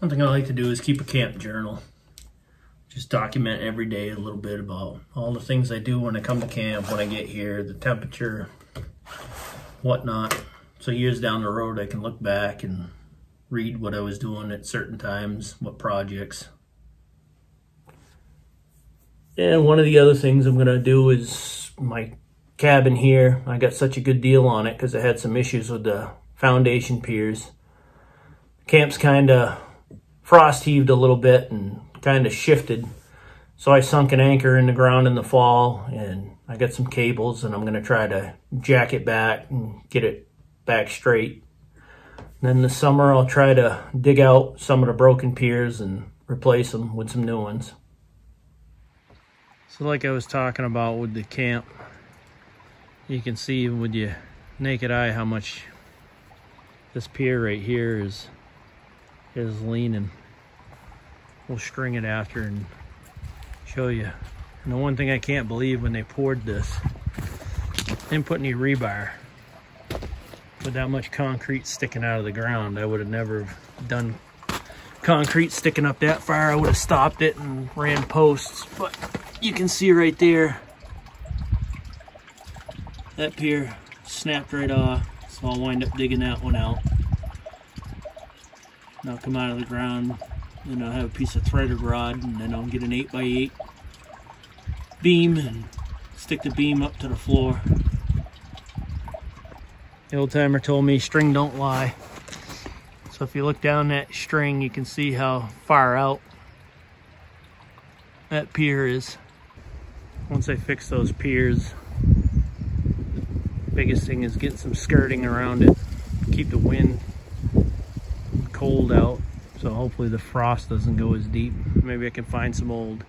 One thing I like to do is keep a camp journal. Just document every day a little bit about all the things I do when I come to camp, when I get here, the temperature, whatnot. So years down the road, I can look back and read what I was doing at certain times, what projects. And one of the other things I'm going to do is my cabin here. I got such a good deal on it because I had some issues with the foundation piers. Camp's kind of frost heaved a little bit and kind of shifted. So I sunk an anchor in the ground in the fall and I got some cables and I'm going to try to jack it back and get it back straight. Then this summer I'll try to dig out some of the broken piers and replace them with some new ones. So like I was talking about with the camp, you can see with your naked eye how much this pier right here is is leaning. We'll string it after and show you. And the one thing I can't believe when they poured this, didn't put any rebar. With that much concrete sticking out of the ground, I would have never done concrete sticking up that far. I would have stopped it and ran posts, but you can see right there, that pier snapped right off. So I'll wind up digging that one out. I'll come out of the ground, and I'll have a piece of threaded rod, and then I'll get an 8x8 beam and stick the beam up to the floor. The old timer told me string don't lie. So if you look down that string, you can see how far out that pier is. Once I fix those piers, biggest thing is get some skirting around it, keep the wind cold out. So hopefully the frost doesn't go as deep. Maybe I can find some old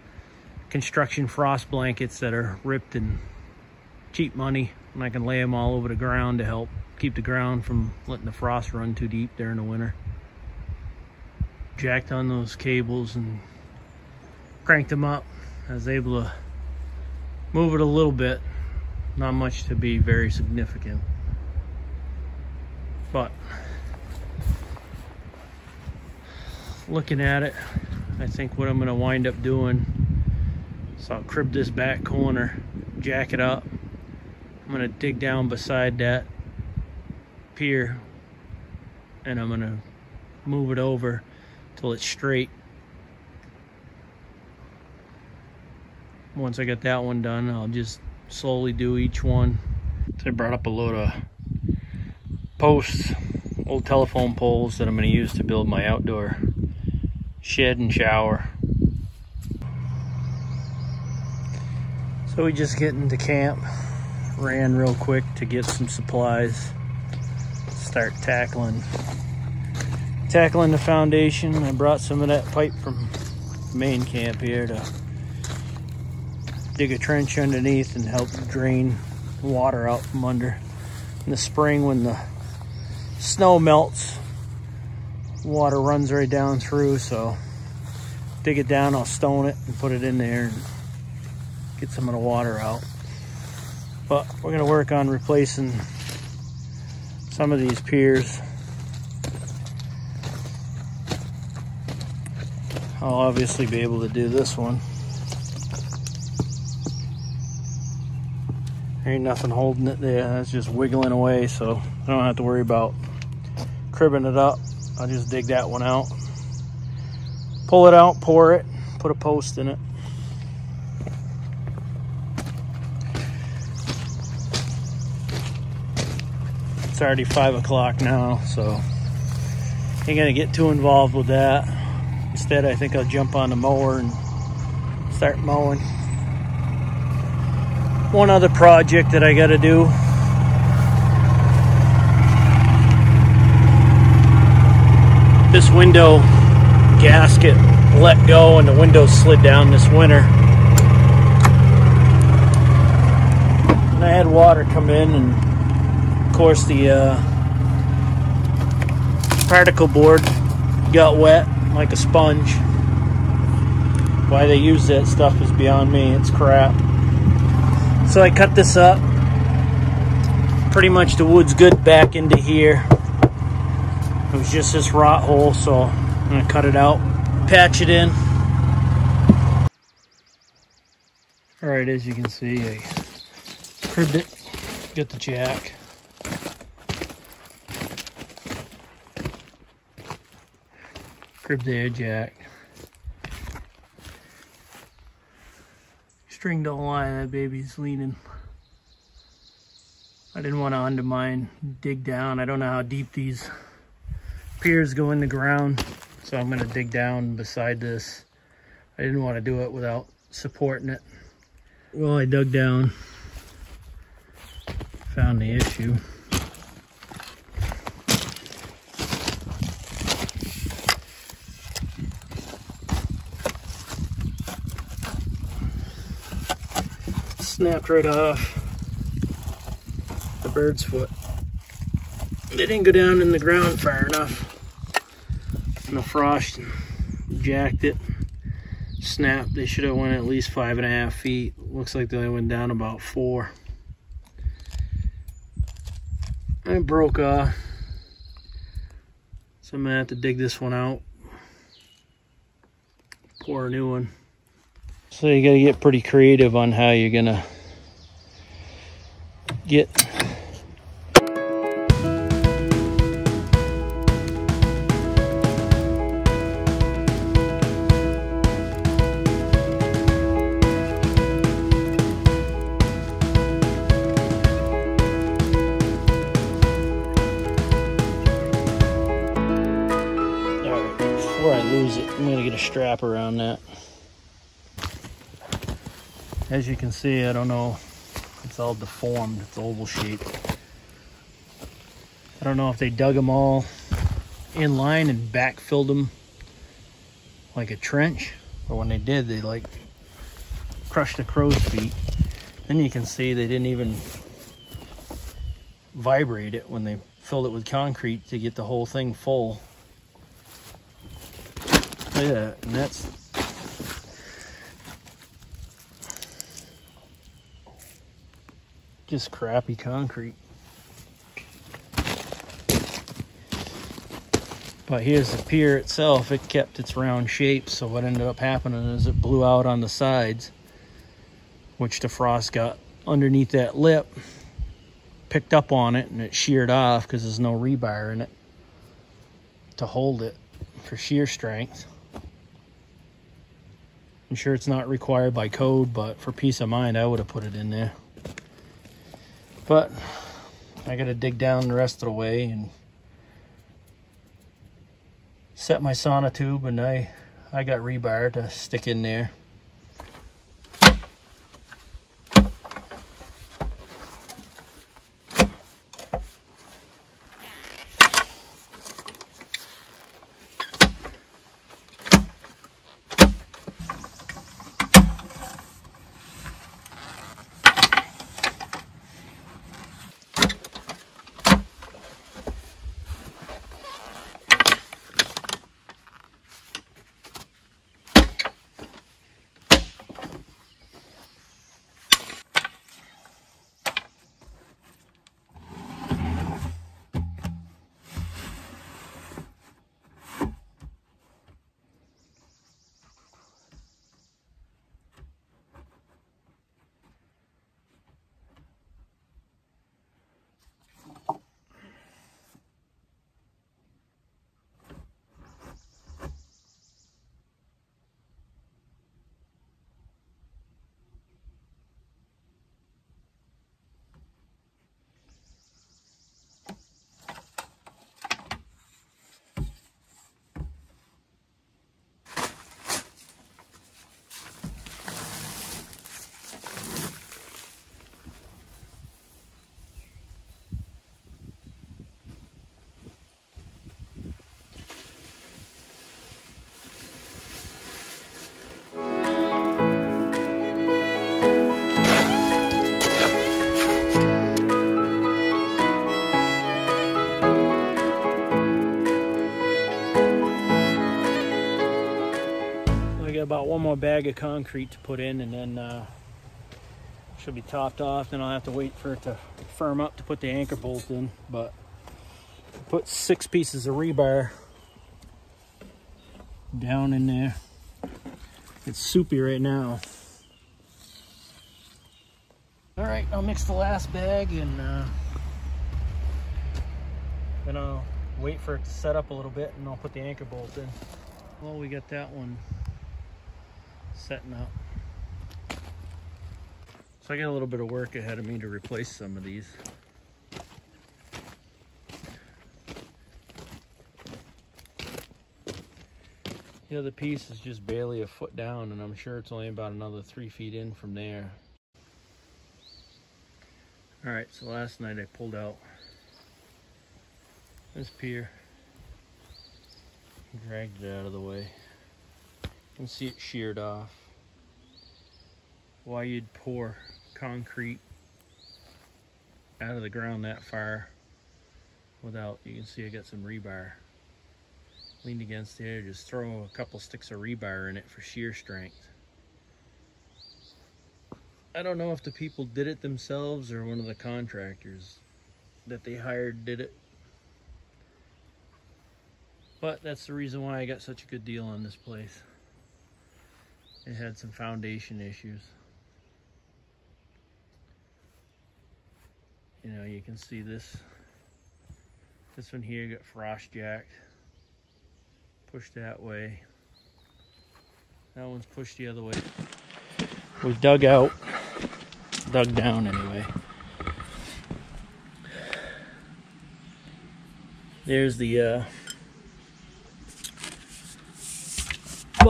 construction frost blankets that are ripped and cheap money and I can lay them all over the ground to help keep the ground from letting the frost run too deep during the winter. Jacked on those cables and cranked them up. I was able to move it a little bit. Not much to be very significant. But looking at it, I think what I'm going to wind up doing so I'll crib this back corner, jack it up. I'm gonna dig down beside that pier and I'm gonna move it over till it's straight. Once I get that one done, I'll just slowly do each one. So I brought up a load of posts, old telephone poles that I'm gonna use to build my outdoor shed and shower. So we just get into camp, ran real quick to get some supplies, start tackling tackling the foundation. I brought some of that pipe from main camp here to dig a trench underneath and help drain water out from under. In the spring when the snow melts, water runs right down through, so dig it down, I'll stone it and put it in there and get some of the water out. But we're gonna work on replacing some of these piers. I'll obviously be able to do this one. There ain't nothing holding it there. That's just wiggling away, so I don't have to worry about cribbing it up. I'll just dig that one out. Pull it out, pour it, put a post in it. It's already five o'clock now, so ain't gonna get too involved with that. Instead, I think I'll jump on the mower and start mowing. One other project that I gotta do. This window gasket let go and the window slid down this winter. And I had water come in and of course, the uh, particle board got wet like a sponge. Why they use that stuff is beyond me. It's crap. So I cut this up. Pretty much the wood's good back into here. Was just this rot hole, so I'm gonna cut it out, patch it in. All right, as you can see, I cribbed it, get the jack. Cribbed the jack. String don't lie, that baby's leaning. I didn't want to undermine, dig down. I don't know how deep these piers go in the ground, so I'm gonna dig down beside this. I didn't want to do it without supporting it. Well, I dug down, found the issue. Snapped right off the bird's foot. They didn't go down in the ground far enough. And the frost jacked it snapped. They should have went at least five and a half feet. Looks like they only went down about four. I broke off. So I'm gonna have to dig this one out. Pour a new one. So you gotta get pretty creative on how you're gonna get a strap around that. As you can see, I don't know, it's all deformed, it's oval shaped. I don't know if they dug them all in line and backfilled them like a trench, or when they did, they like crushed the crow's feet. Then you can see they didn't even vibrate it when they filled it with concrete to get the whole thing full. Look at that, and that's just crappy concrete. But here's the pier itself. It kept its round shape, so what ended up happening is it blew out on the sides, which the frost got underneath that lip, picked up on it, and it sheared off because there's no rebar in it to hold it for shear strength. I'm sure it's not required by code, but for peace of mind, I would have put it in there. But I got to dig down the rest of the way and set my sonotube and I, I got rebar to stick in there. About one more bag of concrete to put in and then uh, should be topped off. Then I'll have to wait for it to firm up to put the anchor bolt in. But put six pieces of rebar down in there. It's soupy right now. All right, I'll mix the last bag and uh, then I'll wait for it to set up a little bit and I'll put the anchor bolt in. Well, we got that one setting up. So I got a little bit of work ahead of me to replace some of these. The other piece is just barely a foot down and I'm sure it's only about another three feet in from there. All right, so last night I pulled out this pier, dragged it out of the way. Can see it sheared off. Why you'd pour concrete out of the ground that far without, you can see I got some rebar leaned against there, just throw a couple sticks of rebar in it for shear strength. I don't know if the people did it themselves or one of the contractors that they hired did it. But that's the reason why I got such a good deal on this place. It had some foundation issues. You know, you can see this. This one here got frost jacked pushed that way. That one's pushed the other way. We've dug out, dug down anyway. There's the uh,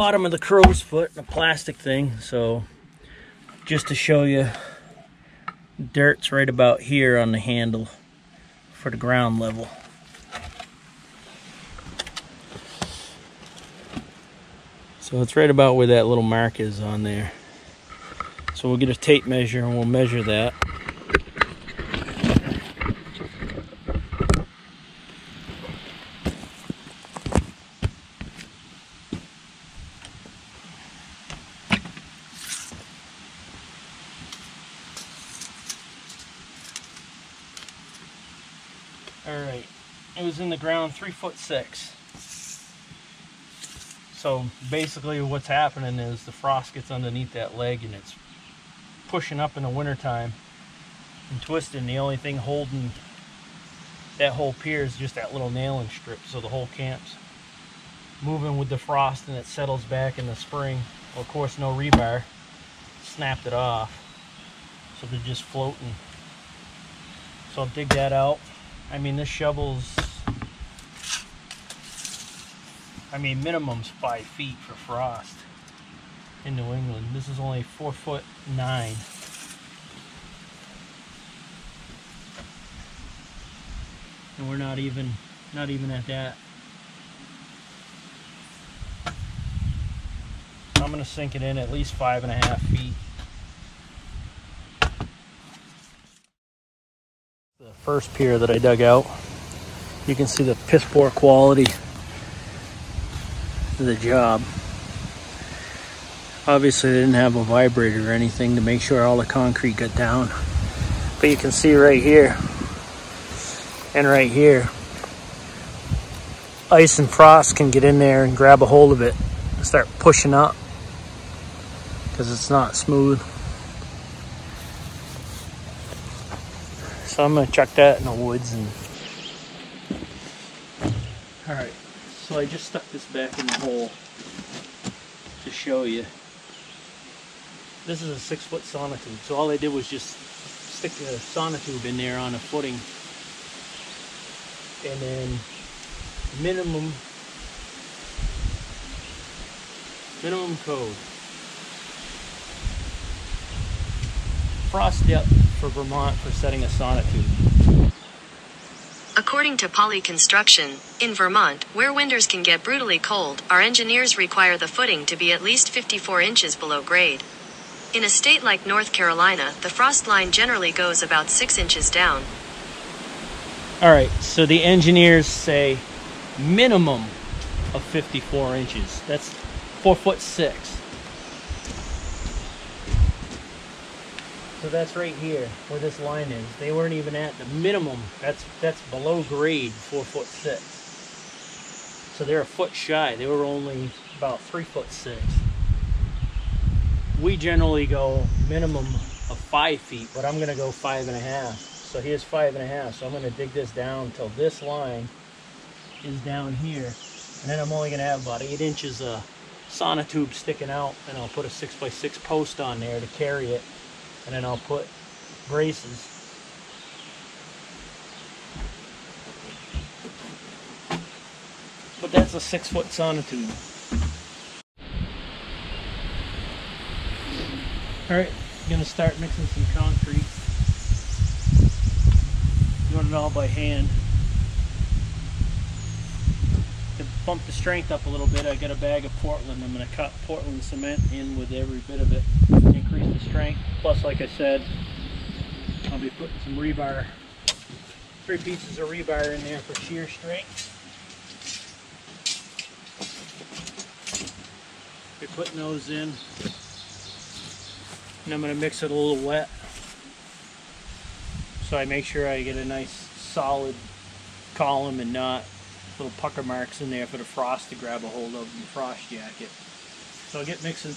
bottom of the crow's foot, a plastic thing. So just to show you, dirt's right about here on the handle for the ground level. So it's right about where that little mark is on there. So we'll get a tape measure and we'll measure that. All right, it was in the ground three foot six. So basically what's happening is the frost gets underneath that leg and it's pushing up in the wintertime and twisting. The only thing holding that whole pier is just that little nailing strip. So the whole camp's moving with the frost and it settles back in the spring. Well, of course, no rebar. Snapped it off. So they're just floating. So I'll dig that out. I mean, this shovel's I mean, minimum's five feet for frost in New England. This is only four foot nine. And we're not even, not even at that. I'm gonna sink it in at least five and a half feet. The first pier that I dug out, you can see the piss poor quality the job. Obviously they didn't have a vibrator or anything to make sure all the concrete got down. But you can see right here and right here, ice and frost can get in there and grab a hold of it and start pushing up because it's not smooth. So I'm gonna chuck that in the woods and all right. So I just stuck this back in the hole to show you. This is a six foot sonotube. So all I did was just stick a sonotube in there on a footing. And then minimum, minimum code. Frost depth for Vermont for setting a sonotube. According to Poly Construction, in Vermont, where winters can get brutally cold, our engineers require the footing to be at least 54 inches below grade. In a state like North Carolina, the frost line generally goes about 6 inches down. All right, so the engineers say minimum of 54 inches. That's 4 foot 6. So that's right here where this line is. They weren't even at the minimum. That's that's below grade, four foot six. So they're a foot shy. They were only about three foot six. We generally go minimum of five feet, but I'm gonna go five and a half. So here's five and a half. So I'm gonna dig this down until this line is down here. And then I'm only gonna have about eight inches of sonotube sticking out and I'll put a six by six post on there to carry it. And then I'll put braces. But that's a six foot sonotube. Alright, gonna start mixing some concrete. Doing it all by hand. To bump the strength up a little bit, I got a bag of Portland. I'm gonna cut Portland cement in with every bit of it. Increase the strength. Plus, like I said, I'll be putting some rebar, three pieces of rebar in there for shear strength. Be putting those in. And I'm going to mix it a little wet. So I make sure I get a nice solid column and not little pucker marks in there for the frost to grab a hold of in the frost jacket. So I'll get mixing.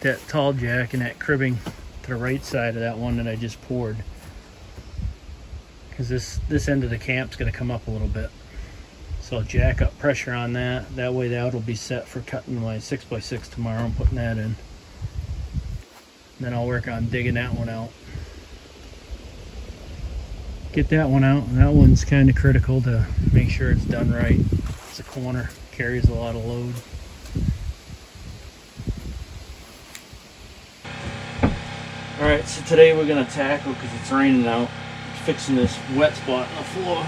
That tall jack and that cribbing to the right side of that one that I just poured. Because this, this end of the camp's going to come up a little bit. So I'll jack up pressure on that. That way that'll be set for cutting my 6x6 tomorrow. I'm putting that in. Then I'll work on digging that one out. Get that one out. That one's kind of critical to make sure it's done right. It's a corner, carries a lot of load. So today we're going to tackle, because it's raining out, fixing this wet spot on the floor.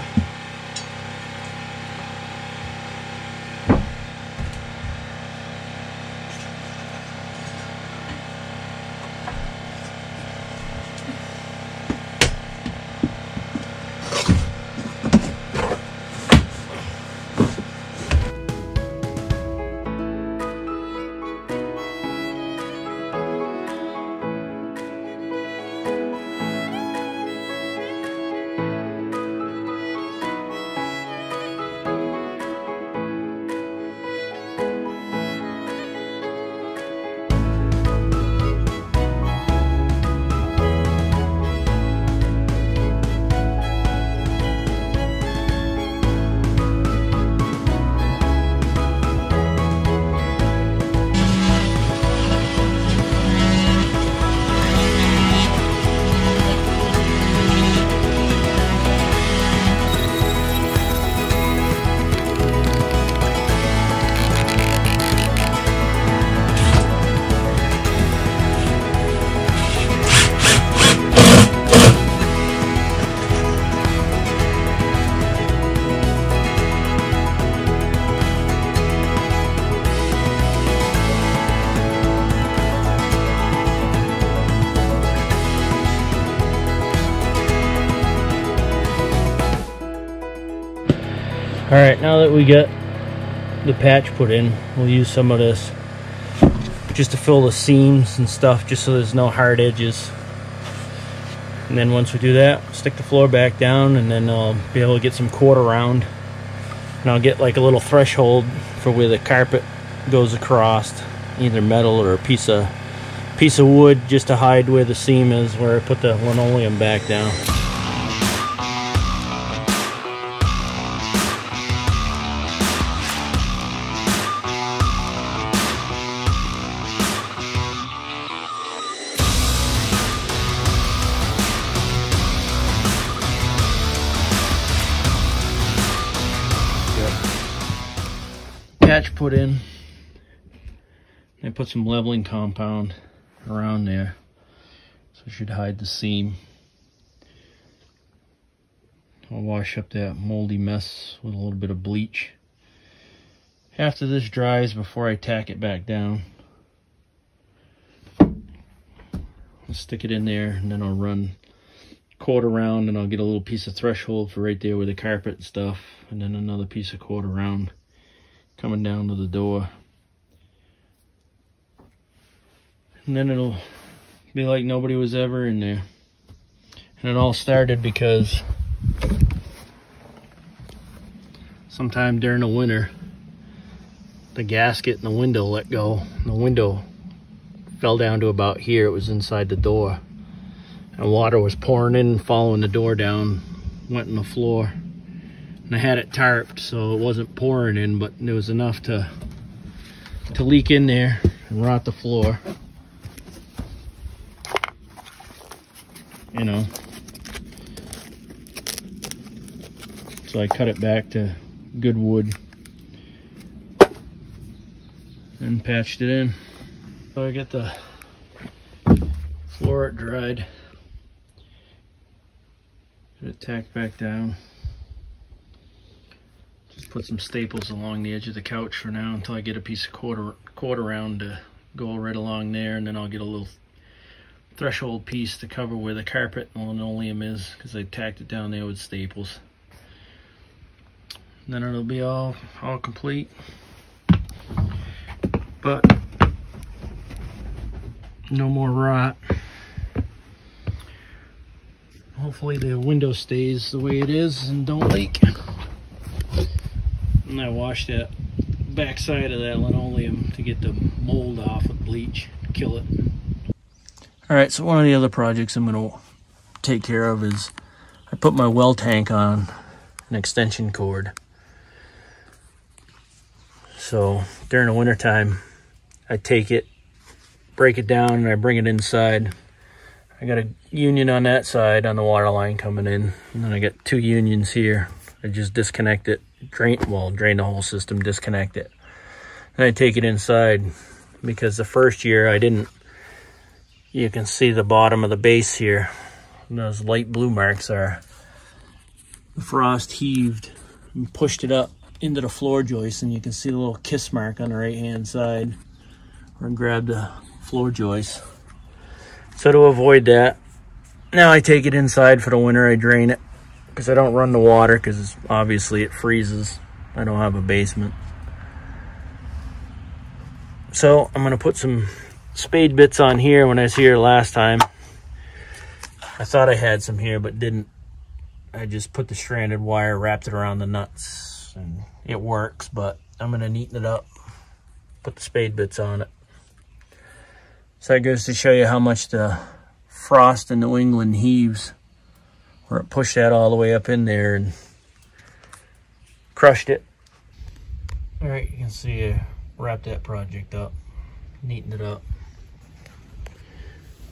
All right, now that we got the patch put in, we'll use some of this just to fill the seams and stuff, just so there's no hard edges. And then once we do that, stick the floor back down and then I'll be able to get some quarter round. And I'll get like a little threshold for where the carpet goes across, either metal or a piece of piece of wood just to hide where the seam is where I put the linoleum back down. Put in. I put some leveling compound around there. So it should hide the seam. I'll wash up that moldy mess with a little bit of bleach. After this dries, before I tack it back down, I'll stick it in there and then I'll run quarter round and I'll get a little piece of threshold for right there with the carpet and stuff and then another piece of quarter round coming down to the door. And then it'll be like nobody was ever in there. And it all started because sometime during the winter the gasket in the window let go. The window fell down to about here. It was inside the door. And water was pouring in following the door down went in the floor and I had it tarped so it wasn't pouring in but there was enough to to leak in there and rot the floor. You know. So I cut it back to good wood and patched it in. So I get the floor dried. Get it tacked back down. Put some staples along the edge of the couch for now until I get a piece of quarter quarter around to go right along there and then I'll get a little threshold piece to cover where the carpet and linoleum is because I tacked it down there with staples. And then it'll be all all complete. But no more rot hopefully the window stays the way it is and don't leak. And I washed that backside of that linoleum to get the mold off with bleach, kill it. All right, so one of the other projects I'm gonna take care of is I put my well tank on an extension cord. So during the wintertime, I take it, break it down, and I bring it inside I got a union on that side on the water line coming in. And then I got two unions here. I just disconnect it, drain, well, drain the whole system, disconnect it. Then I take it inside because the first year I didn't, you can see the bottom of the base here. Those light blue marks are, the frost heaved and pushed it up into the floor joist and you can see the little kiss mark on the right hand side. Or grab the floor joist. So to avoid that, now I take it inside for the winter. I drain it because I don't run the water because obviously it freezes. I don't have a basement. So I'm going to put some spade bits on here when I was here last time. I thought I had some here, but didn't. I just put the stranded wire, wrapped it around the nuts, and it works, but I'm going to neaten it up, put the spade bits on it. So that goes to show you how much the frost in New England heaves. Where it pushed that all the way up in there and crushed it. All right, you can see uh, I wrapped that project up, neatened it up.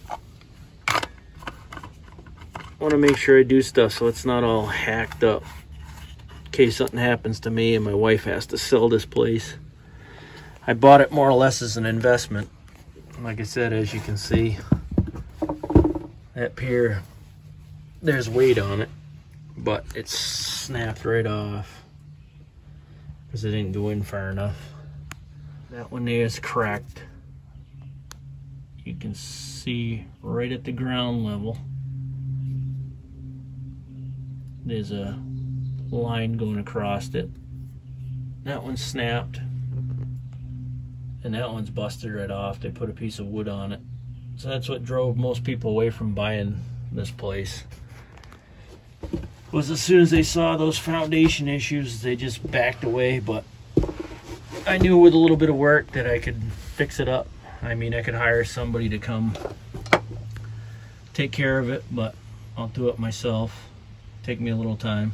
I want to make sure I do stuff so it's not all hacked up in case something happens to me and my wife has to sell this place. I bought it more or less as an investment like I said, as you can see, that pier, there's weight on it, but it's snapped right off because it didn't go in far enough. That one is cracked. You can see right at the ground level, there's a line going across it. That one's snapped and that one's busted right off. They put a piece of wood on it. So that's what drove most people away from buying this place. Was as soon as they saw those foundation issues, they just backed away. But I knew with a little bit of work that I could fix it up. I mean, I could hire somebody to come take care of it, but I'll do it myself. Take me a little time.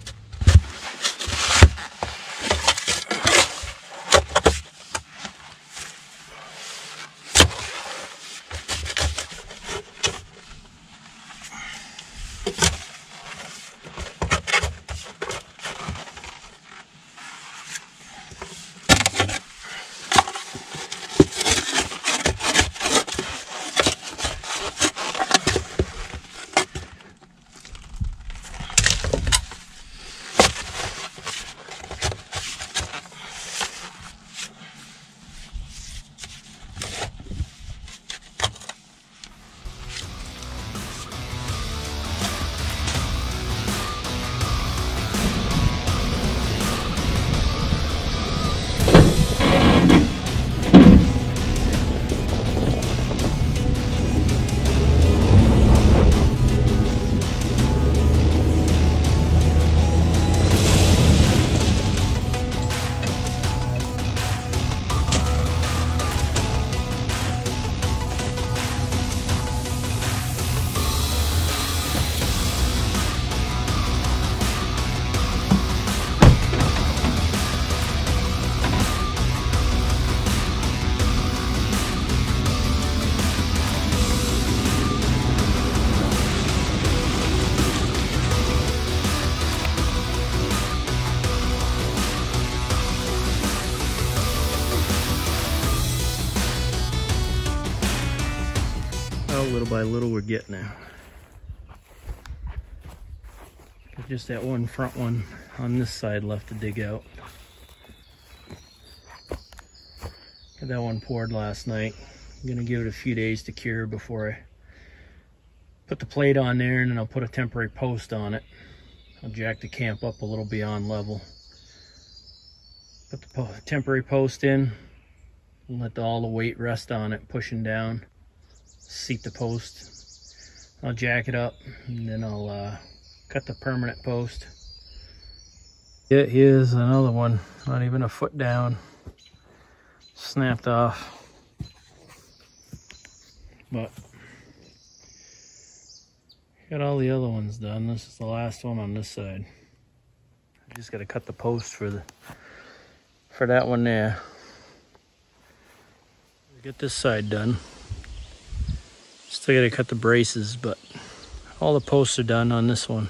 Just that one front one on this side left to dig out. Got that one poured last night. I'm gonna give it a few days to cure before I put the plate on there and then I'll put a temporary post on it. I'll jack the camp up a little beyond level. Put the temporary post in let all the weight rest on it, pushing down. Seat the post. I'll jack it up and then I'll uh, cut the permanent post. Yeah, here's another one, not even a foot down. Snapped off. But got all the other ones done. This is the last one on this side. I just gotta cut the post for the for that one there. Get this side done. Still gotta cut the braces, but all the posts are done on this one.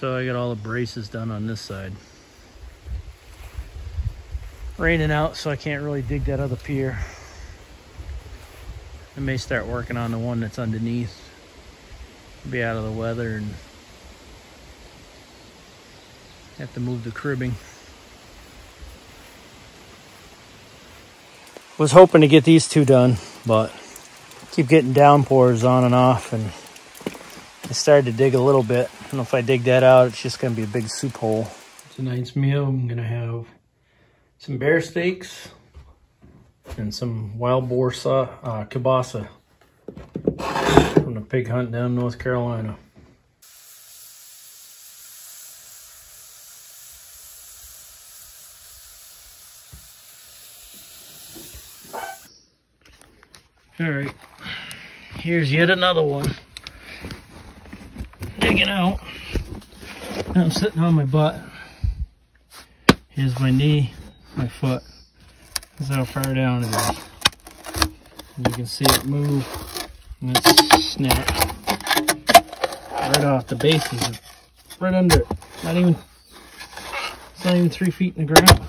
So I got all the braces done on this side. Raining out, so I can't really dig that other pier. I may start working on the one that's underneath. Be out of the weather and have to move the cribbing. Was hoping to get these two done, but keep getting downpours on and off and I started to dig a little bit. Don't know if I dig that out, it's just gonna be a big soup hole. Tonight's meal, I'm gonna have some bear steaks and some wild boar saw, uh, from the pig hunt down North Carolina. All right, here's yet another one digging out. I'm sitting on my butt. Here's my knee, my foot. This is how far down it is. And you can see it move and it's snap right off the bases, right under it. Not even, it's not even three feet in the ground.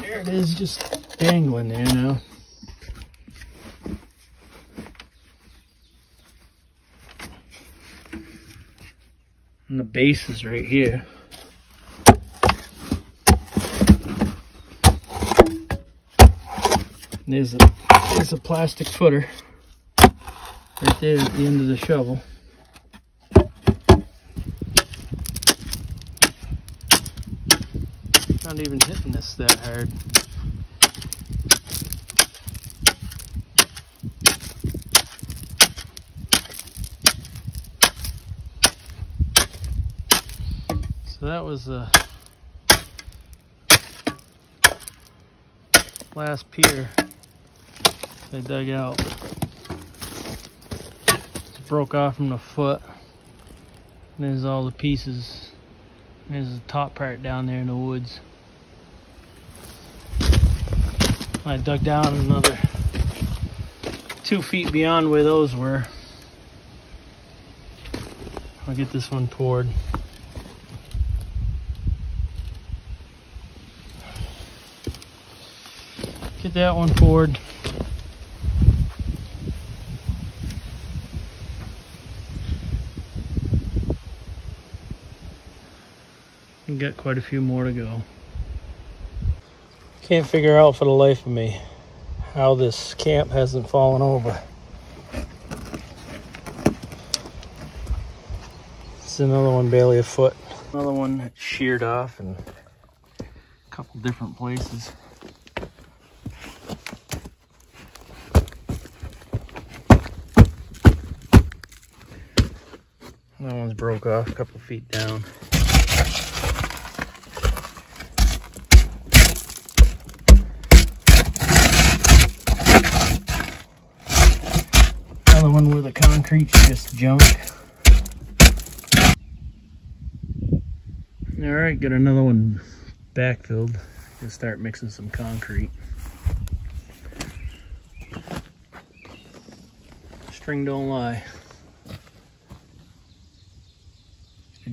There it is, just dangling there now. And the base is right here. There's a there's a plastic footer right there at the end of the shovel. Not even hitting this that hard. That was the last pier they dug out. It broke off from the foot. And there's all the pieces. There's the top part down there in the woods. I dug down another two feet beyond where those were. I'll get this one poured. That one poured. We got quite a few more to go. Can't figure out for the life of me how this camp hasn't fallen over. It's another one barely a foot. Another one sheared off in a couple different places. That one's broke off a couple feet down. Another one where the concrete's just junk. All right, got another one backfilled. Gonna start mixing some concrete. String don't lie.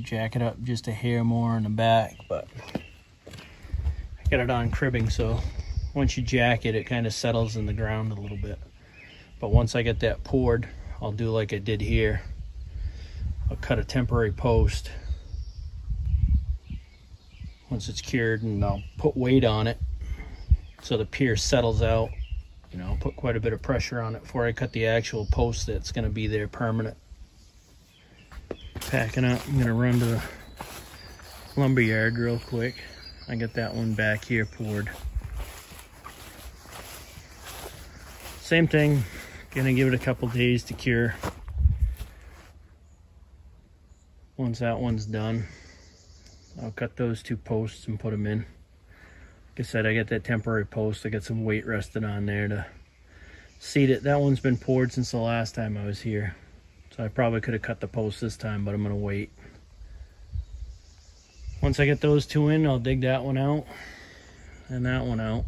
Jack it up just a hair more in the back, but I got it on cribbing, so once you jack it, it kind of settles in the ground a little bit. But once I get that poured, I'll do like I did here. I'll cut a temporary post once it's cured and I'll put weight on it so the pier settles out. You know, put quite a bit of pressure on it before I cut the actual post that's going to be there permanent packing up. I'm gonna run to the lumber yard real quick. I got that one back here poured. Same thing, gonna give it a couple days to cure. Once that one's done, I'll cut those two posts and put them in. Like I said, I got that temporary post. I got some weight rested on there to seat it. That one's been poured since the last time I was here. So I probably could have cut the post this time, but I'm gonna wait. Once I get those two in, I'll dig that one out and that one out.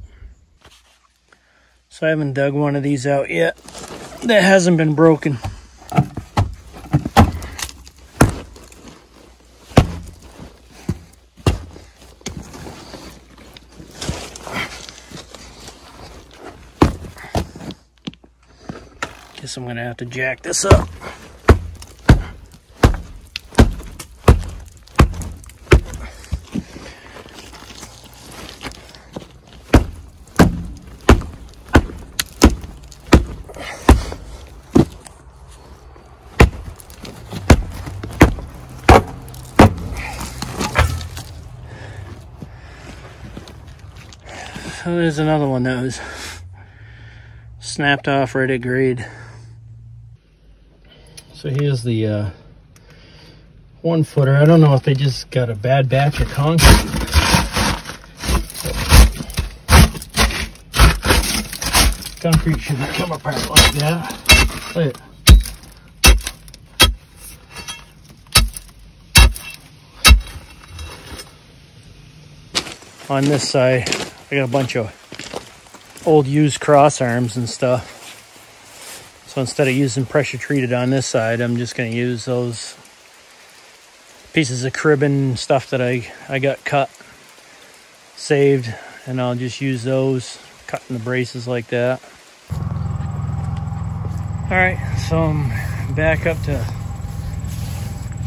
So I haven't dug one of these out yet. That hasn't been broken. Guess I'm gonna have to jack this up. So there's another one that was snapped off right at grade. So here's the uh, one footer. I don't know if they just got a bad batch of concrete. Concrete shouldn't come apart like that. Look on this side I got a bunch of old used cross arms and stuff. So instead of using pressure treated on this side, I'm just going to use those pieces of cribbing stuff that I, I got cut, saved, and I'll just use those, cutting the braces like that. All right, so I'm back up to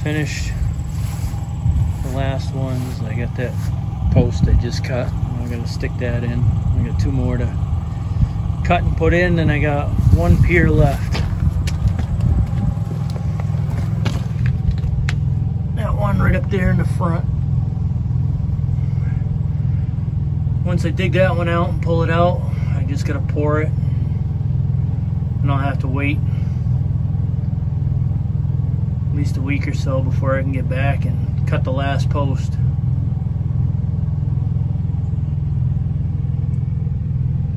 finish the last ones. I got that post I just cut. Gonna stick that in. I got two more to cut and put in, and I got one pier left. That one right up there in the front. Once I dig that one out and pull it out, I just gotta pour it. And I'll have to wait at least a week or so before I can get back and cut the last post.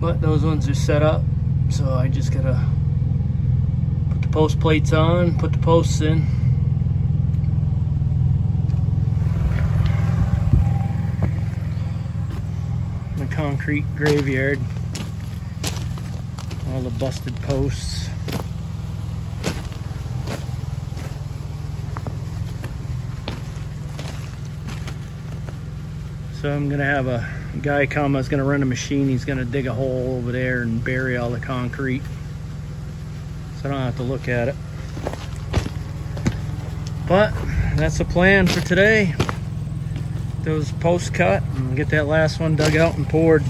but those ones are set up so I just gotta put the post plates on put the posts in. The concrete graveyard all the busted posts. So I'm gonna have a guy come, I gonna run a machine, he's gonna dig a hole over there and bury all the concrete. So I don't have to look at it. But that's the plan for today. Those posts cut and get that last one dug out and poured.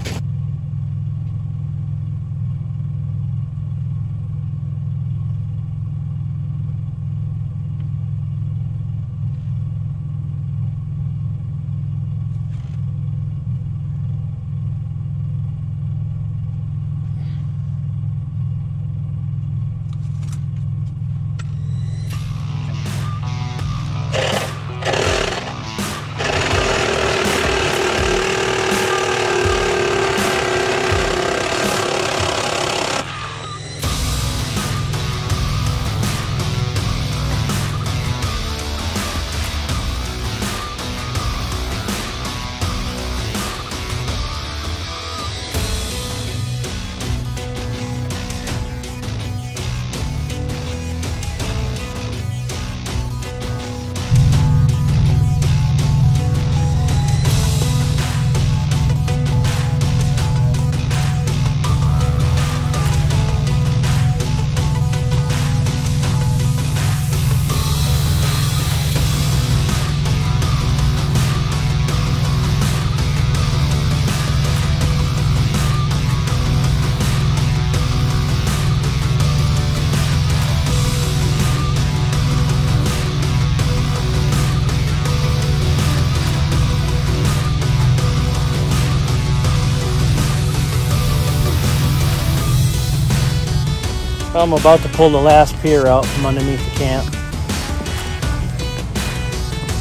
I'm about to pull the last pier out from underneath the camp.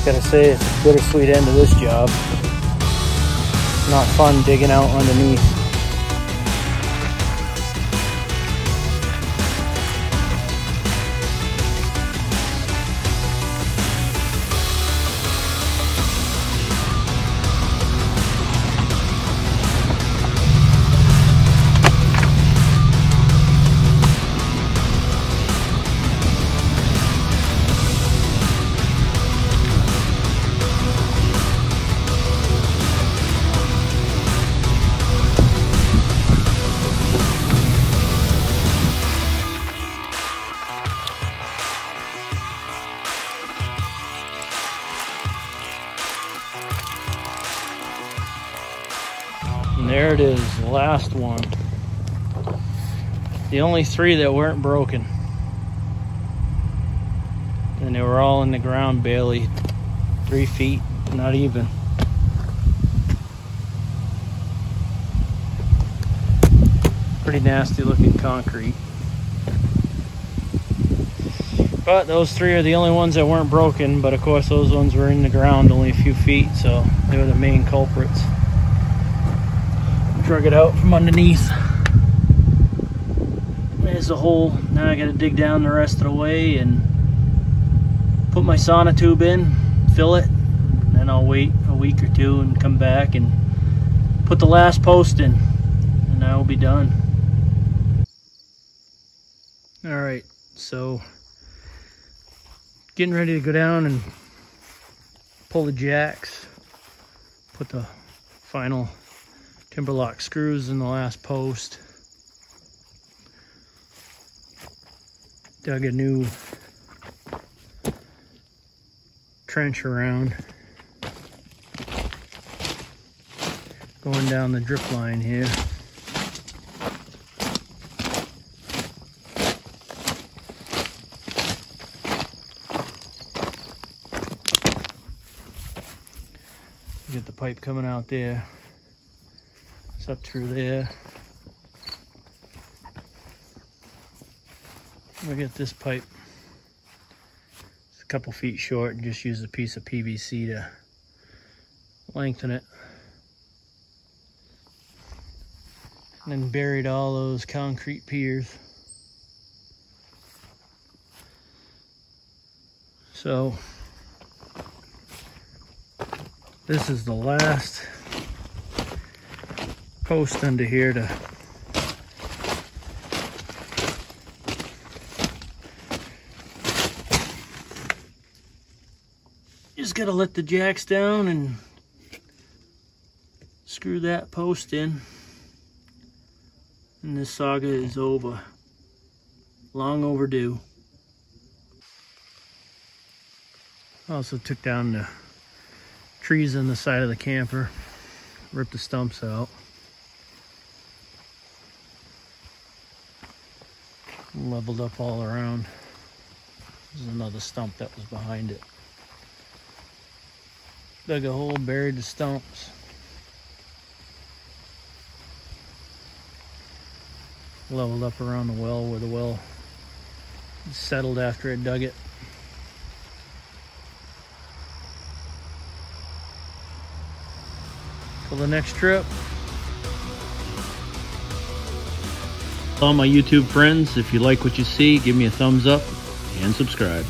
Gotta say, it's a bittersweet end to this job. Not fun digging out underneath. Last one. The only three that weren't broken. And they were all in the ground barely three feet, not even. Pretty nasty looking concrete. But those three are the only ones that weren't broken, but of course those ones were in the ground only a few feet, so they were the main culprits drug it out from underneath. There's a hole. Now I gotta dig down the rest of the way and put my sonotube in, fill it, and then I'll wait a week or two and come back and put the last post in and I will be done. All right, so getting ready to go down and pull the jacks, put the final TimberLOK screws in the last post. Dug a new trench around. Going down the drip line here. Get the pipe coming out there. It's up through there. We get this pipe. It's a couple feet short and just use a piece of PVC to lengthen it. And then buried all those concrete piers. So this is the last post under here to just gotta let the jacks down and screw that post in. And this saga is over. Long overdue. Also took down the trees on the side of the camper. Ripped the stumps out. Leveled up all around. There's another stump that was behind it. Dug a hole, buried the stumps. Leveled up around the well where the well settled after it dug it. Till the next trip. All my YouTube friends, if you like what you see, give me a thumbs up and subscribe.